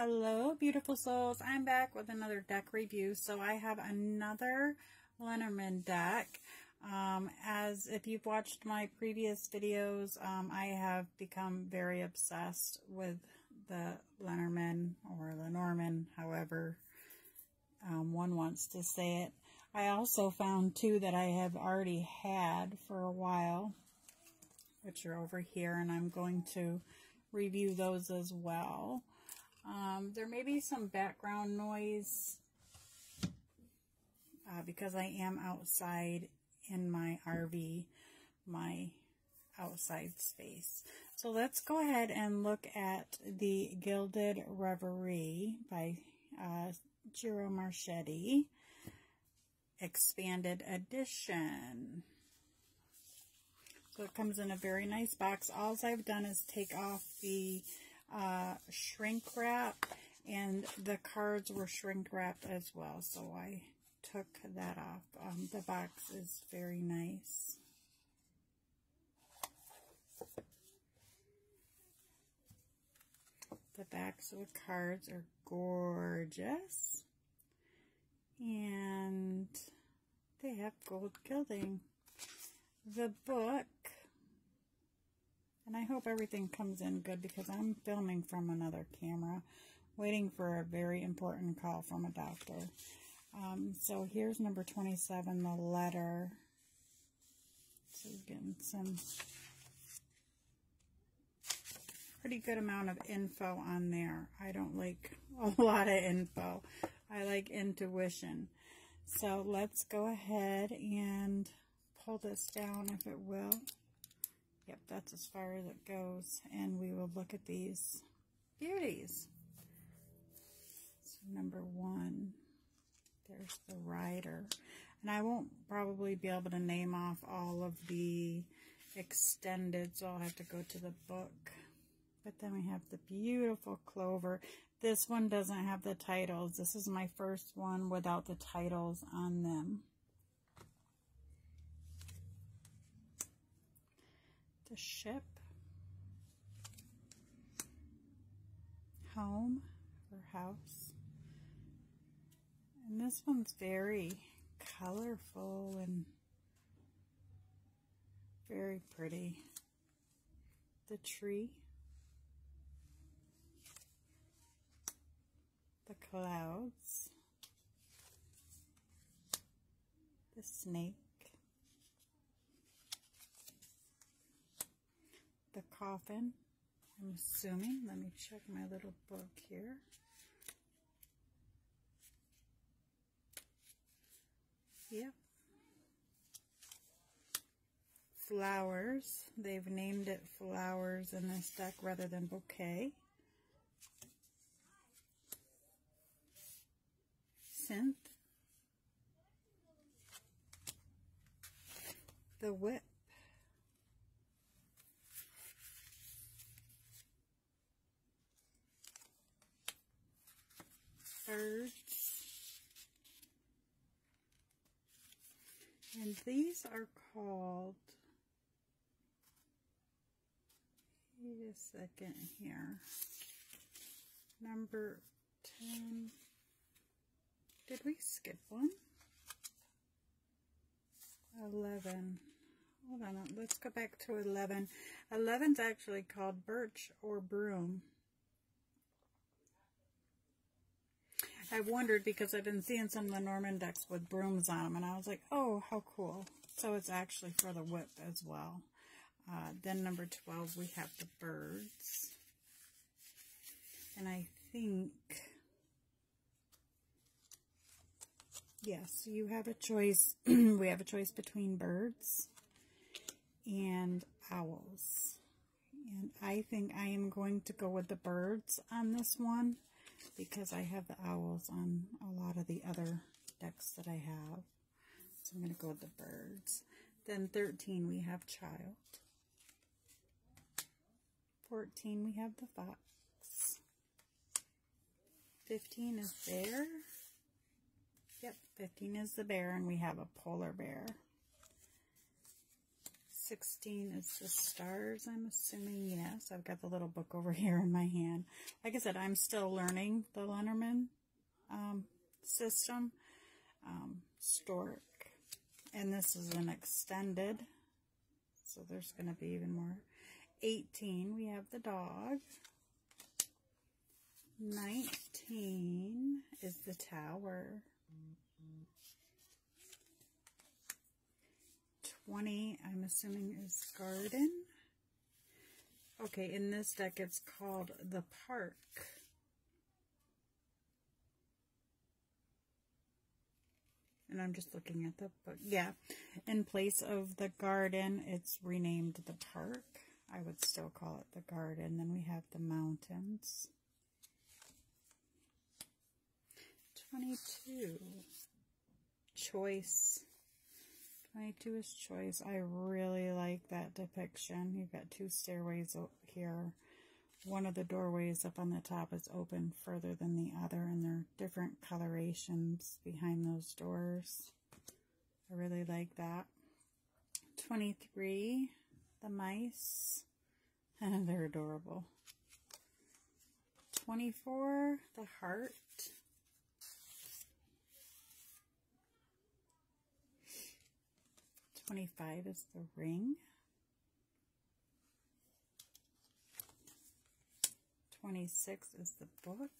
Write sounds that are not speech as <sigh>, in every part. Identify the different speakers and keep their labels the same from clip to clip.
Speaker 1: Hello, beautiful souls. I'm back with another deck review. So I have another Lenormand deck. Um, as if you've watched my previous videos, um, I have become very obsessed with the Lenormand or Lenormand, however um, one wants to say it. I also found two that I have already had for a while, which are over here, and I'm going to review those as well. Um, there may be some background noise uh, because I am outside in my RV, my outside space. So let's go ahead and look at the Gilded Reverie by uh, Ciro Marchetti Expanded Edition. So it comes in a very nice box. All I've done is take off the uh, shrink wrap and the cards were shrink wrapped as well. So I took that off. Um, the box is very nice. The backs of the cards are gorgeous. And they have gold gilding. The book and I hope everything comes in good because I'm filming from another camera, waiting for a very important call from a doctor. Um, so here's number 27, the letter. So getting some pretty good amount of info on there. I don't like <laughs> a lot of info. I like intuition. So let's go ahead and pull this down if it will. Yep, that's as far as it goes. And we will look at these beauties. So number one, there's the rider. And I won't probably be able to name off all of the extended, so I'll have to go to the book. But then we have the beautiful clover. This one doesn't have the titles. This is my first one without the titles on them. Ship, home or house. And this one's very colorful and very pretty. The tree, the clouds, the snake, the coffin. I'm assuming. Let me check my little book here. Yep. Flowers. They've named it flowers in this deck rather than bouquet. Scythe. The whip. birds. These are called, wait a second here, number 10, did we skip one? 11. Hold on, let's go back to 11. 11 is actually called birch or broom. I've wondered because I've been seeing some of the Lenormand decks with brooms on them, and I was like, oh, how cool. So it's actually for the whip as well. Uh, then number 12, we have the birds. And I think, yes, you have a choice. <clears throat> we have a choice between birds and owls. And I think I am going to go with the birds on this one because I have the owls on a lot of the other decks that I have. So I'm going to go with the birds. Then 13 we have child. 14 we have the fox. 15 is bear. Yep, 15 is the bear and we have a polar bear. 16 is the stars, I'm assuming. Yes, I've got the little book over <laughs> here in my hand. Like I said, I'm still learning the Lenormand um, system. Um, stork. And this is an extended. So there's going to be even more. 18, we have the dog. 19 is the tower. 20, I'm assuming is garden. Okay, in this deck it's called the park. And I'm just looking at the book. Yeah, in place of the garden, it's renamed the park. I would still call it the garden. Then we have the mountains. 22. Choice. 22 is choice. I really like that depiction. You've got two stairways here. One of the doorways up on the top is open further than the other, and there are different colorations behind those doors. I really like that. 23, the mice. <laughs> They're adorable. 24, the heart. 25 is the ring. 26 is the book.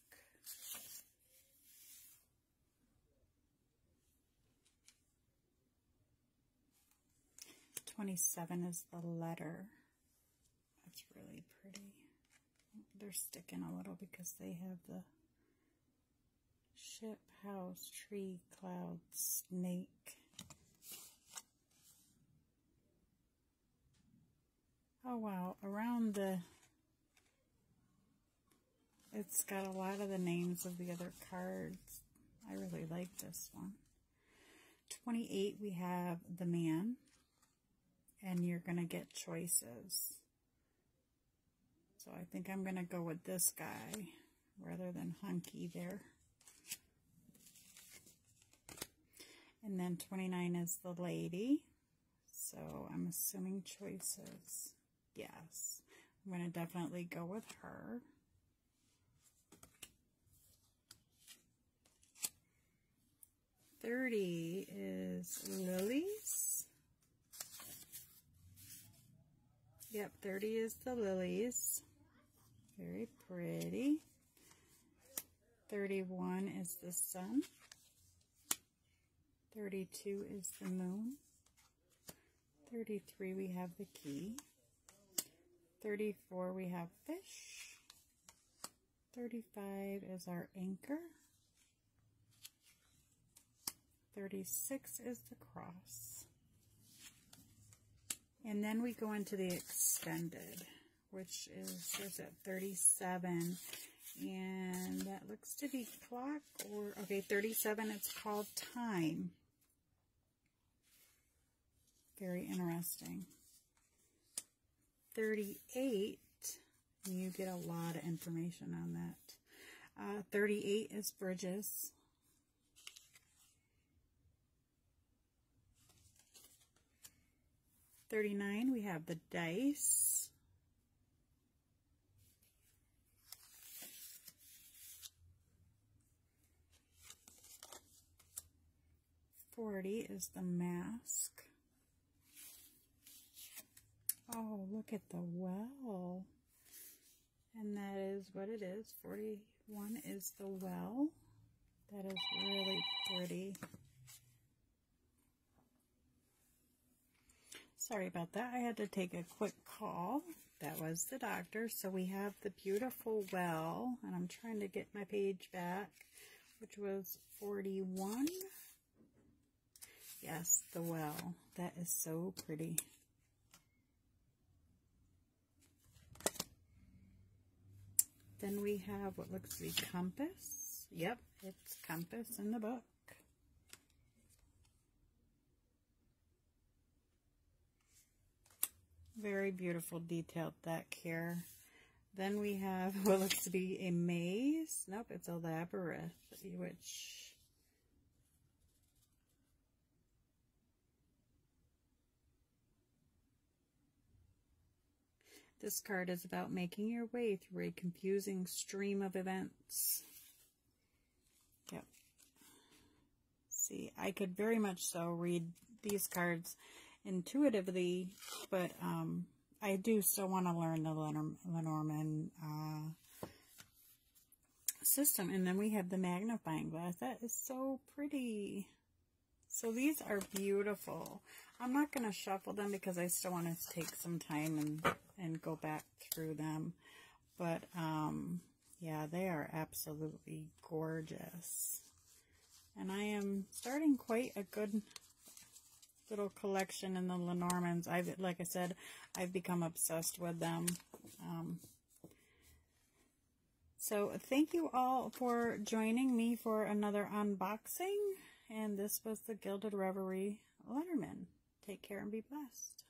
Speaker 1: Twenty-seven is the letter. That's really pretty. They're sticking a little because they have the ship, house, tree, cloud, snake. Oh wow, around the, it's got a lot of the names of the other cards. I really like this one. 28, we have the man, and you're going to get choices. So I think I'm going to go with this guy rather than Hunky there. And then 29 is the lady. So I'm assuming choices. Yes. I'm going to definitely go with her. Thirty is lilies. Yep, 30 is the lilies. Very pretty. 31 is the sun. 32 is the moon. 33 we have the key. 34 we have fish. 35 is our anchor. 36 is the cross. And then we go into the extended, which is, there's at 37. And that looks to be clock or, okay, 37, it's called time. Very interesting. 38, you get a lot of information on that. Uh, 38 is bridges. Thirty-nine, we have the dice. Forty is the mask. Oh, look at the well. And that is what it is. 41 is the well. That is really pretty. Sorry about that. I had to take a quick call. That was the doctor. So we have the beautiful well. And I'm trying to get my page back, which was 41. Yes, the well. That is so pretty. Then we have what looks to be compass. Yep, it's compass in the book. Very beautiful detailed deck here. Then we have <laughs> what looks to be a maze. Nope, it's a labyrinth, which This card is about making your way through a confusing stream of events. Yep. See, I could very much so read these cards intuitively, but um, I do still want to learn the Lenormand uh, system. And then we have the magnifying glass. That is so pretty. So these are beautiful. I'm not going to shuffle them because I still want to take some time and, and go back through them. But, um, yeah, they are absolutely gorgeous. And I am starting quite a good little collection in the Lenormands. I've, like I said, I've become obsessed with them. Um, so thank you all for joining me for another unboxing. And this was the Gilded Reverie Lenormand. Take care and be blessed.